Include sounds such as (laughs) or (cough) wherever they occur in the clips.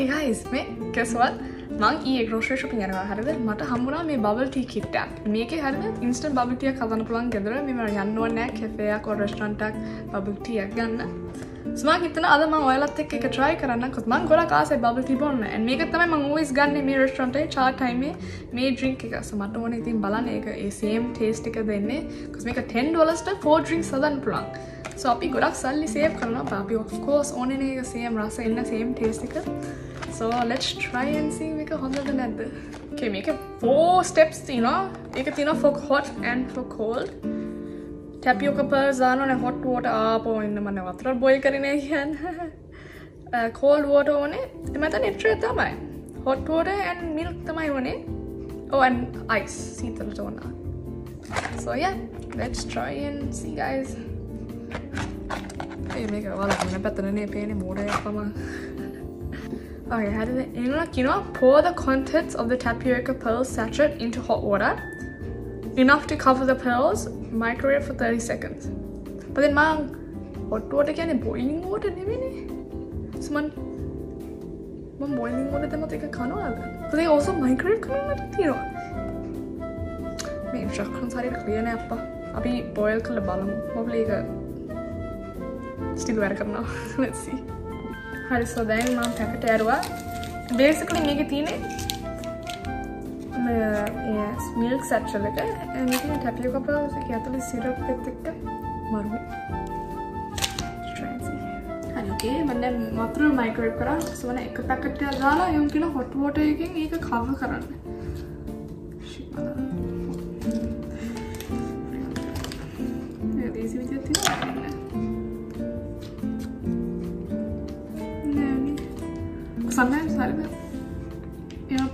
ඒගයිස් මේ කෙසවත් මං ඒ ග්‍රෝෂ ශපි යනවා හරද? මට හම්බුණා මේ බබල් ටී කිට්ටක් මේක හරද? ඉන්ස්ට බබිටිය කදන පුළන් ගෙදර. මෙම යන්නවනෑ කෙෆයක් රස්ටන්ටක් බබිටියක් ගන්න. ස්මා හිතන අද ම ඔයලත් එක් එක ට්‍රයි කරන්න. කොත්මන් ගොඩ කාසේ බබ තිබොන්න මේක තම ම ස් ගන්න මේ රස්ටන්ට චාටයිම මේ ඩ්‍රිංක් එක. සමට ඕන ඉතින් බලන එක ඒ සේම් ටේස්ට එක දෙන්නේ. කොස් මේක 10 ඩොලස්ට ෆෝ ඩ්‍රික් සදන් පුළන් so අපි ගොඩක් සල්ලි සේප් කරන අපි ඔෆකෝස් ඕනන එක සේම් රස එන්න සේම් ටේස්ටික so let's try and see මේක හොඳද නැද්ද? Okay මේක four steps තියෙනවා. ඒක තියෙනවා for hot and for cold. ටැපියෝක purse දානනේ hot water ආපෝ ඉන්න මම වතුර බොයිල් කරන්නේ කියන්නේ (laughs) cold water ඕනේ එමෙතන නිට්‍රේ තමයි hot water and milk තමයි ඕනේ oh and ice සීතලට ඕන so yeah let's try and see guys ඒ මේක වලන්න පැත්තනනේ පේනේ මෝඩයක් පමා (laughs) Okay, how did it? You know, like, you know, pour the contents of the tapioca pearls sachet into hot water, enough to cover the pearls, microwave for 30 seconds. But then, man, hot water can boiling water, maybe? So, man, man, boiling water, then take a canoe. But they also microwave canoe, you know. මේ instruction හරියට clear නෑ අප්පා. අපි Boyle කරලා බලමු. මොබ්ලි එක steel වැඩ කරනවා. (laughs) Let's see. හරි සොදැන් මම පැකට ඇරුවා බේසිකලි මේක තියෙන්නේ මිල්ක් සච්චල එක ඇ ටැපිය කප ඇතුළ සිරප් එත් එක්ක මරුව. හරිගේ මන්න මතුර මයිකර් කර. සවන එක පැකටය දාලා යොම් කියෙන හොට්වෝට එකින් ඒක කව කරන්න. දේසි (laughs) විදිත්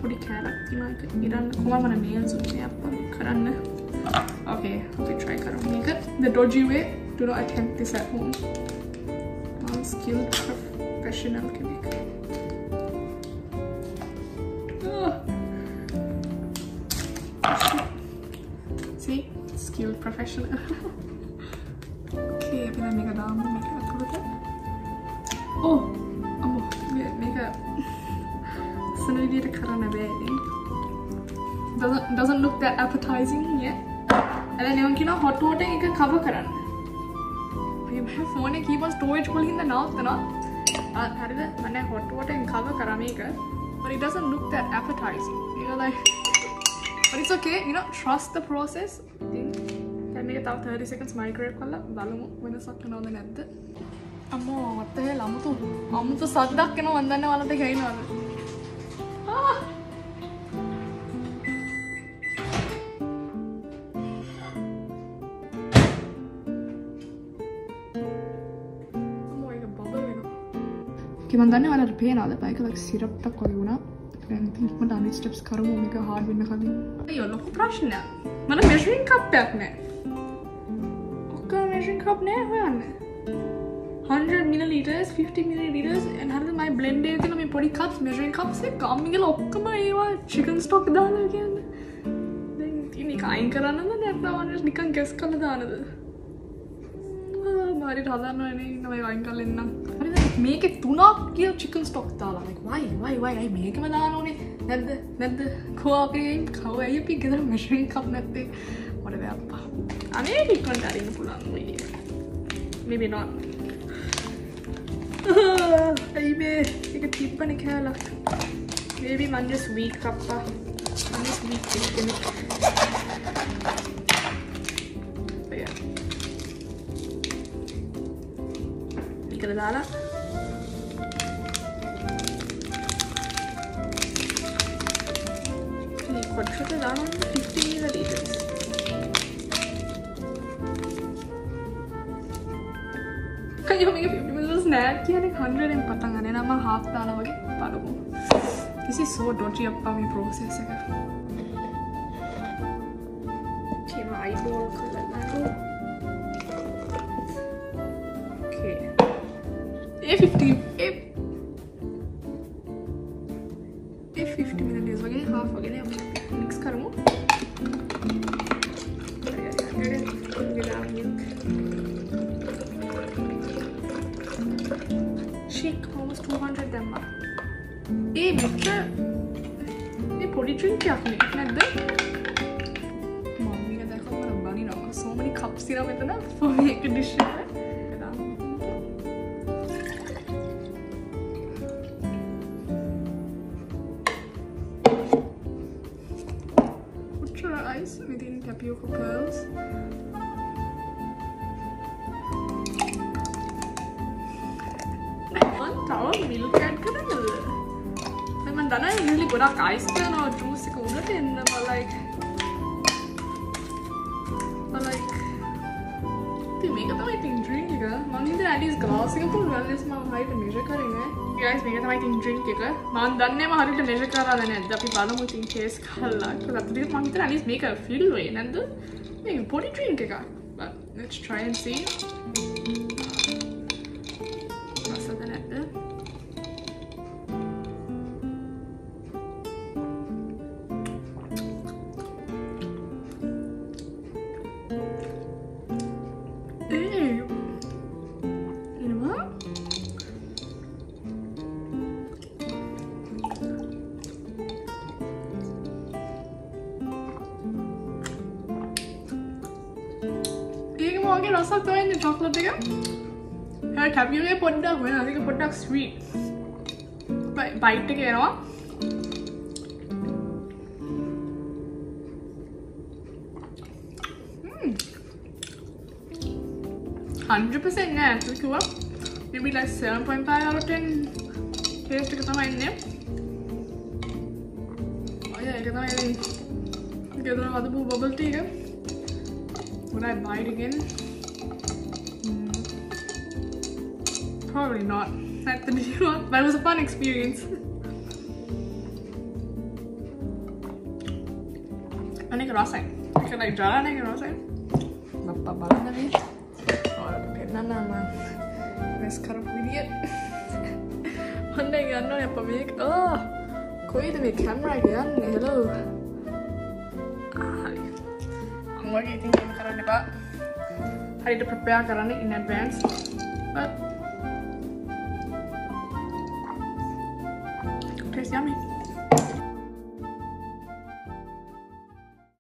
뿌리케라띠만 이런 고마만한 매연수지 한번 그랬네 Okay, we try curl make. The dodgy way, do not attempt this at home. Non-skilled professional make. Oh. See, skilled professional. okay, I'm gonna make a down, make it a little bit. Oh, oh, make a. සන විදියට කරන්න බෑ doesn't, doesn't look that appetizing yet. And then එවන් කියන hot water එක cover කරන්න ෆෝන කීපන් ස්ටෝජ් කොල් හිද නවත්තනවා හරිද මන hot water එක cover කරා මේක but it doesn't look that appetizing. You know like but it's okay. You know trust the process. දැන් මේක තව 30 seconds microwave කරලා බලමු වෙනසක් වෙනවද නැද්ද අම්මෝ අත්තේ ළමුතු අමුතු සද්දක් එන වන්දන්න වලට ගයිනවද කිවන්දන්න වලට පේනාද පයිකලක් සිරප්ටක් කොයි වුණා. ඉක්මට අනි ස්ටප්ස් කරමු. එක හාඩ වෙන්න කලින්. යොලොකු ප්‍රශ්නය මට මෙශරින් කප්පයක් නෑ. ඔක්ක මෙශරින් කප් නෑ හොයන්න. 100 milliliters 50 milliliters and හරිද මයි බ්ලෙන්ඩ් එකේ තියෙන මේ පොඩි කප්ස් මෙෂරින් කප්ස් එක ගම්මිගල ඔක්කොම ඒවා චිකන් ස්ටොක් දාලා කියන්නේ දැන් ඉතින් ඒක අයින් කරන්නද නැත්නම් නිකන් ගෙස් කරලා දානද? හරි හදන්න වෙන මේ වයින් කරලා එන්නම්. හරිද මේක තුනක් කිය චිකන් ස්ටොක් දාලා. like why why why? අයි මේකම දාන්න ඕනේ? නැද්ද? නැද්ද? කෝ අපේ කව ඇයි අපි ගෙදර මෙෂරින් කප් නැත්තේ? whatever අප්පා. අනේ ඉක්මනට අරින්න පුළුවන් වෙයි. Maybe baby, 이게 뒷판이 캐라. Maybe I'm just weak, Papa. I'm just weak, baby. But yeah. Mikala Dala. Quadruple Dala, 50 milliliters. mad कि यार 100 एम पतंग आने ना मैं हाफ़ ताला होगी पालूँ this is so dodgy upcoming process okay my eyeball color now okay a15 a a50 minute is okay half again mix करूँ almost 200 dirham. Hey, mister. Hey, pori drink kya apne? Itna de? Mommy ka dekho mera bunny ranga. So many cups sirap itna for ek dish hai. Put your eyes within tapioca pearls. තව milk add කරන්නද මම දන්න ඉලි ගොඩක් ice කරනවා juice එක උඩට එන්න බලයි බලයි මේක තමයි ඉතින් ඩ්‍රින්ක් එක මම හිතන්නේ ඇටලිස් ග්ලාස් එක පුළුවන් ඇටලිස් මම හරියට මෙෂර් කරේ ගයිස් මේක තමයි ඉතින් ඩ්‍රින්ක් එක මම දන්නේම හරියට මෙෂර් කරලා නැද්ද අපි බලමු ඉතින් ටේස්ට් කරලා ඒකත් මම හිතන්නේ ඇටලිස් මේක ෆිල් වෙයි නැද්ද මේක පොඩි ඩ්‍රින්ක් එකක් but let's try and see. රසක් වෙන්න චොක්ලට් එක? හැ ටැපියගේ පොඩ්ඩක් වෙන. අක පොඩ්ඩක් ස්වීට් බයිට් එක එනවා. Hmm. හන්පසෙන් නෑ ඇතුකිව maybe like 7.5 out of 10 taste එක තමයි ඉන්නේ. ඔය ඒක තමයි ගෙදර හදපු බබල් ටී එක. Would I buy it again? probably not at the new one, but it was a fun experience. Ano yung rasa? Ikaw nagdala na yung rasa? Mapabala na rin. Na naman. Mas karap idiot. Ano yung ano? Oh! Kuya, may camera yan. Hello. Ang wag itingin ka rin, di? I to prepare in advance. But, yummy.